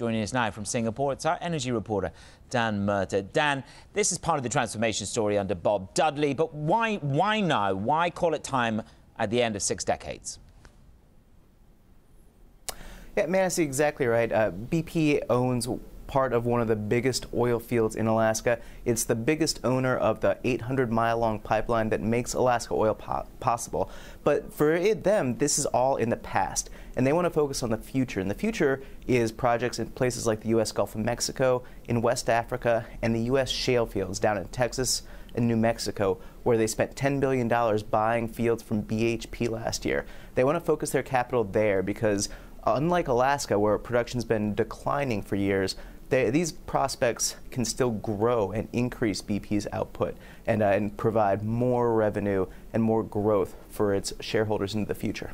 Joining us now from Singapore, it's our energy reporter, Dan Murtaugh. Dan, this is part of the transformation story under Bob Dudley, but why, why now? Why call it time at the end of six decades? Yeah, man, see exactly right. Uh, BP owns part of one of the biggest oil fields in Alaska. It's the biggest owner of the 800 mile long pipeline that makes Alaska oil po possible. But for it, them, this is all in the past. And they want to focus on the future. And the future is projects in places like the U.S. Gulf of Mexico, in West Africa, and the U.S. shale fields down in Texas and New Mexico, where they spent $10 billion buying fields from BHP last year. They want to focus their capital there because unlike Alaska, where production's been declining for years, they, these prospects can still grow and increase BP's output and, uh, and provide more revenue and more growth for its shareholders into the future.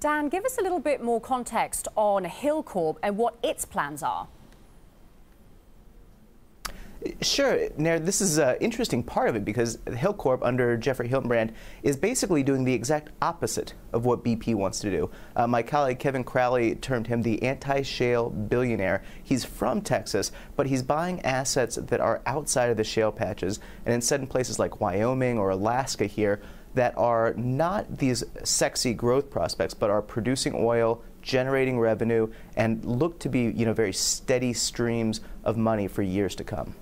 Dan, give us a little bit more context on Hilcorp and what its plans are. Sure. Now, this is an interesting part of it because Hilcorp, under Jeffrey Hildebrand, is basically doing the exact opposite of what BP wants to do. Uh, my colleague Kevin Crowley termed him the anti-shale billionaire. He's from Texas, but he's buying assets that are outside of the shale patches and instead in places like Wyoming or Alaska here that are not these sexy growth prospects, but are producing oil, generating revenue, and look to be, you know, very steady streams of money for years to come.